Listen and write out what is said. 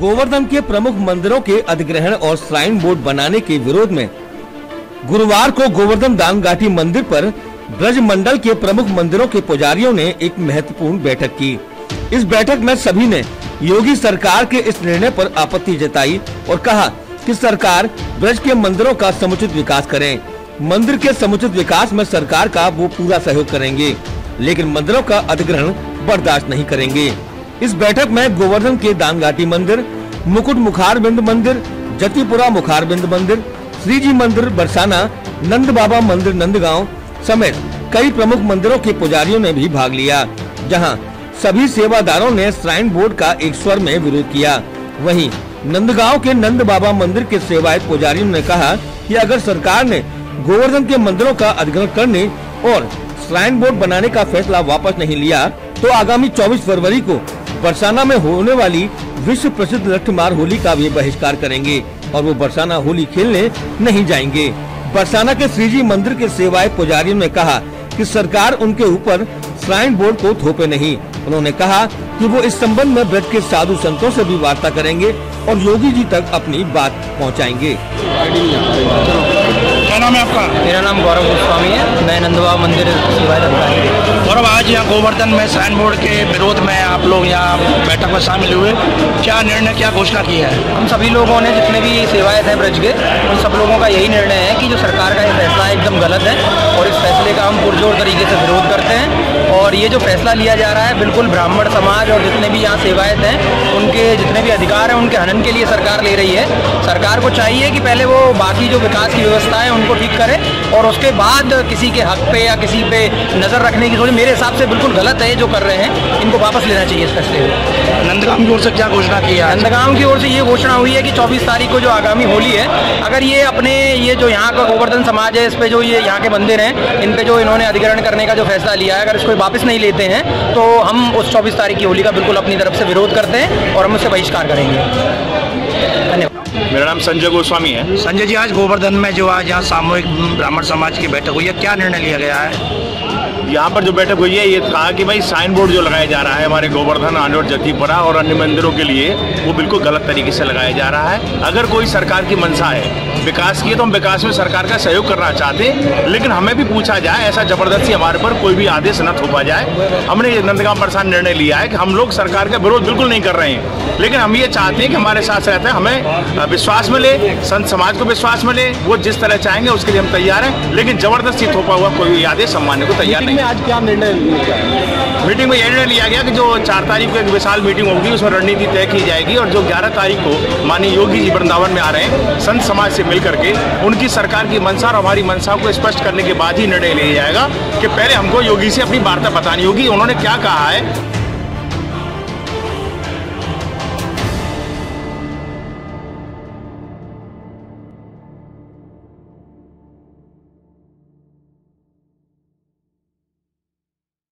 गोवर्धन के प्रमुख मंदिरों के अधिग्रहण और श्राइन बोर्ड बनाने के विरोध में गुरुवार को गोवर्धन दान घाटी मंदिर पर ब्रज मंडल के प्रमुख मंदिरों के पुजारियों ने एक महत्वपूर्ण बैठक की। इस बैठक में सभी ने योगी सरकार के इस निर्णय पर आपत्ति जताई और कहा कि सरकार ब्रज के मंदिरों का समुचित विकास करे। मंदिर के समुचित विकास में सरकार का वो पूरा सहयोग करेंगे, लेकिन मंदिरों का अधिग्रहण बर्दाश्त नहीं करेंगे। इस बैठक में गोवर्धन के दानघाटी मंदिर मुकुट मुखार बिंद मंदिर, जतीपुरा मुखार बिंद मंदिर श्री जी मंदिर, बरसाना, नंद बाबा मंदिर, नंदगांव समेत कई प्रमुख मंदिरों के पुजारियों ने भी भाग लिया, जहाँ सभी सेवादारों ने श्राइन बोर्ड का एक स्वर में विरोध किया। वहीं नंदगांव के नंद बाबा मंदिर के सेवायत पुजारियों ने कहा कि अगर सरकार ने गोवर्धन के मंदिरों का अधिग्रहण करने और श्राइन बोर्ड बनाने का फैसला वापस नहीं लिया तो आगामी 24 फरवरी को बरसाना में होने वाली विश्व प्रसिद्ध लठमार होली का भी बहिष्कार करेंगे और वो बरसाना होली खेलने नहीं जाएँगे। बरसाना के श्रीजी मंदिर के सेवाए पुजारियों ने कहा कि सरकार उनके ऊपर श्राइन बोर्ड को थोपे नहीं। उन्होंने कहा कि वो इस संबंध में ब्रज के साधु संतों से भी वार्ता करेंगे और योगी जी तक अपनी बात पहुंचाएँगे। क्या नाम है आपका? मेरा नाम गौरव गोस्वामी है। मैं नंदवा मंदिर सेवायत अधिकारी गौरव आज यहाँ गोवर्धन में साइन बोर्ड के विरोध में आप लोग यहाँ बैठक में शामिल हुए। क्या निर्णय क्या घोषणा की है? हम सभी लोगों ने जितने भी सेवायत हैं ब्रज के उन सब लोगों का यही निर्णय है कि जो सरकार का ये फैसला है एकदम गलत है और इस फैसले का हम पुरजोर तरीके से विरोध करते हैं। और ये जो फैसला लिया जा रहा है बिल्कुल ब्राह्मण समाज और जितने भी यहाँ सेवायत हैं उनके जितने भी अधिकार हैं उनके हनन के लिए सरकार ले रही है। सरकार को चाहिए कि पहले वो बाकी जो विकास की व्यवस्था है उनको ठीक करे और उसके बाद किसी के हक पे या किसी पे नज़र रखने की सोच। मेरे हिसाब से बिल्कुल गलत है जो कर रहे हैं। इनको वापस लेना चाहिए इस फैसले को। नंदगाम की ओर से क्या घोषणा की है नंदगांव की ओर से ये घोषणा हुई है कि 24 तारीख को जो आगामी होली है अगर ये अपने ये जो यहाँ का गोवर्धन समाज है इस पे जो ये यहाँ के मंदिर हैं इन पे जो इन्होंने अधिग्रहण करने का जो फैसला लिया है अगर इसको वापस नहीं लेते हैं तो हम उस 24 तारीख की होली का बिल्कुल अपनी तरफ़ से विरोध करते हैं और हम उससे बहिष्कार करेंगे। धन्यवाद। मेरा नाम संजय गोस्वामी है। संजय जी, आज गोवर्धन में जो आज यहाँ सामूहिक ब्राह्मण समाज की बैठक हुई है, क्या निर्णय लिया गया है? यहाँ पर जो बैठक हुई है, ये कहा कि भाई साइन बोर्ड जो लगाया जा रहा है हमारे गोवर्धन, आंडोर, जतीपुरा और अन्य मंदिरों के लिए, वो बिल्कुल गलत तरीके से लगाया जा रहा है। अगर कोई सरकार की मंशा है, विकास की है तो हम विकास में सरकार का सहयोग करना चाहते हैं, लेकिन हमें भी पूछा जाए, ऐसा ज़बरदस्ती हमारे पर कोई भी आदेश न थोपा जाए। हमने नंदगांव प्रसाद निर्णय लिया है कि हम लोग सरकार का विरोध बिल्कुल नहीं कर रहे हैं। लेकिन हम ये चाहते हैं कि हमारे साथ रहते हैं, हमें विश्वास मिले, संत समाज को विश्वास मिले, वो जिस तरह चाहेंगे उसके लिए हम तैयार हैं, लेकिन ज़बरदस्ती थोपा हुआ कोई आदेश हम को तैयार नहीं में आज क्या निर्णय लिया मीटिंग में यह निर्णय लिया गया कि जो चार तारीख को एक विशाल मीटिंग होगी, उसमें रणनीति तय की जाएगी और जो ग्यारह तारीख को माननीय योगी जी वृंदावन में आ रहे हैं, संत समाज से मिलकर करके उनकी सरकार की मंशा और हमारी मंशा को स्पष्ट करने के बाद ही निर्णय लिया जाएगा कि पहले हमको योगी से अपनी वार्ता बतानी होगी, उन्होंने क्या कहा है